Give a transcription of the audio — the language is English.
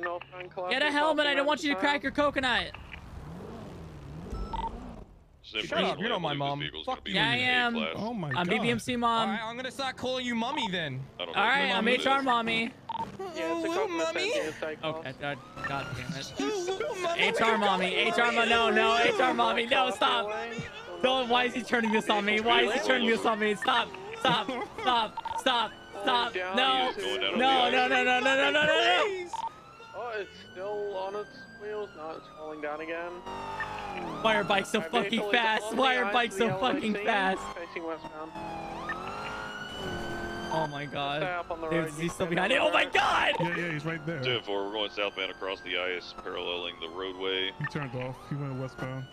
Northbound Columbia. Get a helmet. I don't want you to crack your coconut. Shut up, you're not my mom. Fuck you. Yeah, I am. Oh my I'm god. BBMC mom. right, I'm gonna start calling you mommy then. All right, I'm HR mommy. Yeah, it's a Ooh, couple mommy. cents in take off. Okay, God, God damn it. Ooh. HR mommy, HR mommy, no, no, HR mommy, no, stop. Don't, why is he turning this on me? Why is he turning this on me? Stop, stop, stop, stop, stop. No, no, no, no, no, no, no, no, no, no. Oh, it's still on its wheels. No, it's falling down again. Why are bikes so Our fucking fast? on Why are bikes so fucking fast? Facing westbound. Oh my god. up the Dude, road, is he still behind it? Oh my god! Yeah, yeah, he's right there. 10 4, we're going southbound across the ice, paralleling the roadway. He turned off. He went westbound.